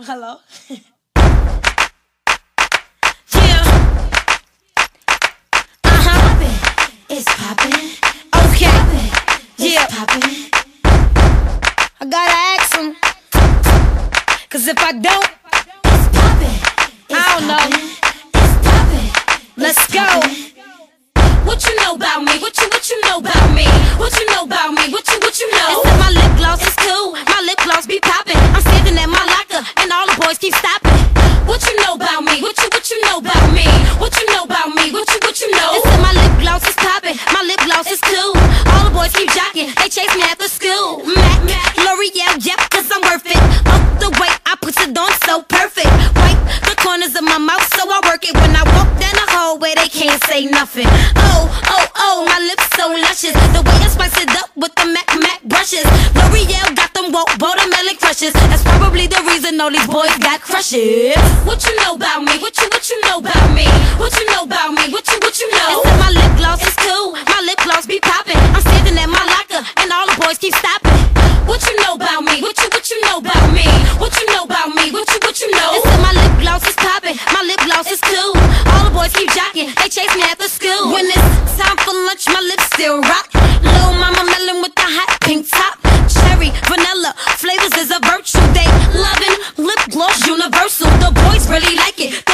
Hello. yeah. Uh huh. It's poppin'. Okay. Yeah. It's poppin'. I gotta ask him. Cause if I don't, It's poppin'. It's I don't know. It's poppin'. let's It's go. poppin'. What you know about me? What you what you know about me? What you know about me? What you what you know? What you know about me? What you what you know about me? What you know about me? What you what you know? It's my lip gloss is popping. My lip gloss is cool. All the boys keep jocking. They chase me after school. Mac, L'Oreal, yep, cause I'm worth it. Up the way I put it on so perfect. Wipe the corners of my mouth so I work it. When I walk down the hallway, they can't say nothing. Oh, oh, oh, my lips so luscious. The way I spice it up big crushes. That's probably the reason all these boys got crushes. What you know about me? What you what you know about me? What you know about me? What you what you know? Except my lip gloss is cool. My lip gloss be popping. I'm standing at my locker and all the boys keep stopping. What you know about me? What you what you know about me? What you know about me? What you what you know? Except my lip gloss is popping. My lip gloss is cool. All the boys keep jocking. They chase me after school. When it's time for lunch, my lips still rock.